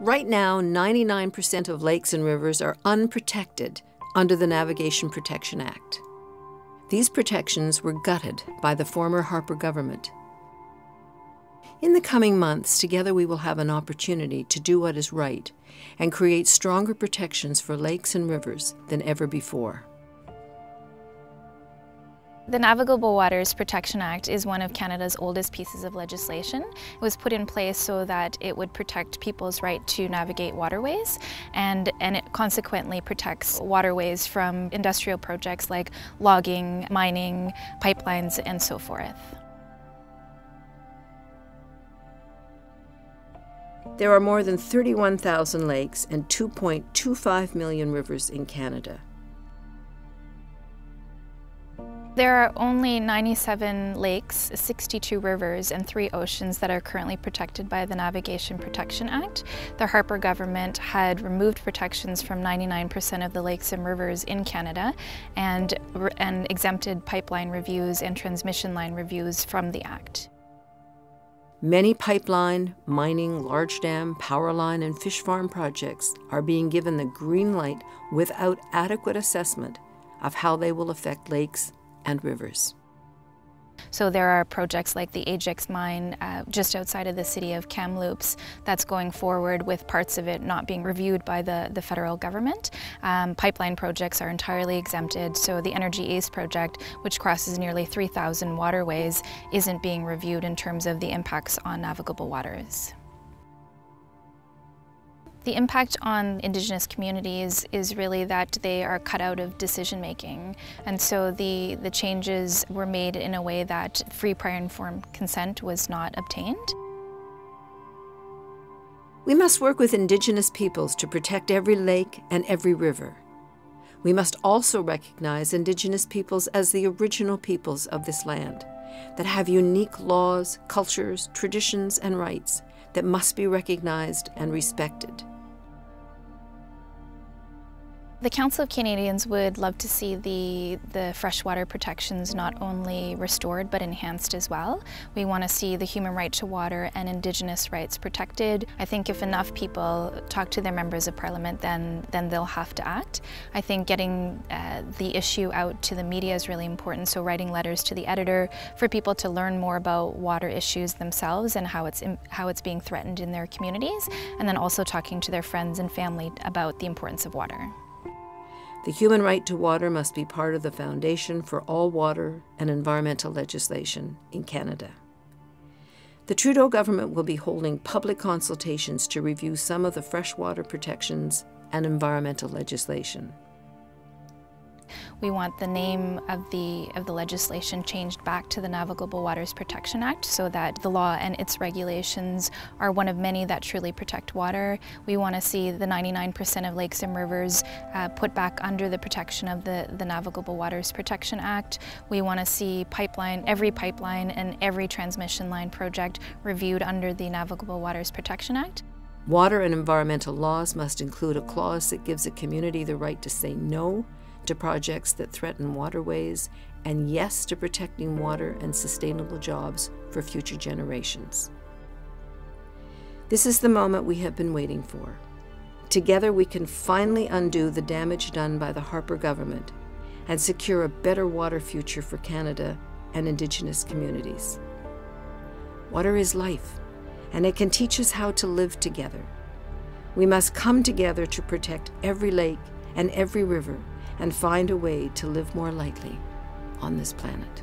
Right now, 99% of lakes and rivers are unprotected under the Navigation Protection Act. These protections were gutted by the former Harper government. In the coming months, together we will have an opportunity to do what is right and create stronger protections for lakes and rivers than ever before. The Navigable Waters Protection Act is one of Canada's oldest pieces of legislation. It was put in place so that it would protect people's right to navigate waterways and, and it consequently protects waterways from industrial projects like logging, mining, pipelines and so forth. There are more than 31,000 lakes and 2.25 million rivers in Canada. There are only 97 lakes, 62 rivers, and three oceans that are currently protected by the Navigation Protection Act. The Harper government had removed protections from 99% of the lakes and rivers in Canada and, and exempted pipeline reviews and transmission line reviews from the Act. Many pipeline, mining, large dam, power line, and fish farm projects are being given the green light without adequate assessment of how they will affect lakes and rivers. So there are projects like the Ajax mine uh, just outside of the city of Kamloops that's going forward with parts of it not being reviewed by the, the federal government. Um, pipeline projects are entirely exempted, so the Energy East project, which crosses nearly 3,000 waterways, isn't being reviewed in terms of the impacts on navigable waters. The impact on Indigenous communities is really that they are cut out of decision making. And so the, the changes were made in a way that free prior informed consent was not obtained. We must work with Indigenous peoples to protect every lake and every river. We must also recognize Indigenous peoples as the original peoples of this land that have unique laws, cultures, traditions, and rights that must be recognized and respected. The Council of Canadians would love to see the, the freshwater protections not only restored but enhanced as well. We want to see the human right to water and Indigenous rights protected. I think if enough people talk to their members of parliament then, then they'll have to act. I think getting uh, the issue out to the media is really important, so writing letters to the editor for people to learn more about water issues themselves and how it's, how it's being threatened in their communities, and then also talking to their friends and family about the importance of water. The human right to water must be part of the foundation for all water and environmental legislation in Canada. The Trudeau government will be holding public consultations to review some of the freshwater protections and environmental legislation. We want the name of the, of the legislation changed back to the Navigable Waters Protection Act so that the law and its regulations are one of many that truly protect water. We want to see the 99% of lakes and rivers uh, put back under the protection of the, the Navigable Waters Protection Act. We want to see pipeline, every pipeline and every transmission line project reviewed under the Navigable Waters Protection Act. Water and environmental laws must include a clause that gives a community the right to say no to projects that threaten waterways, and yes to protecting water and sustainable jobs for future generations. This is the moment we have been waiting for. Together, we can finally undo the damage done by the Harper government and secure a better water future for Canada and Indigenous communities. Water is life, and it can teach us how to live together. We must come together to protect every lake and every river and find a way to live more lightly on this planet.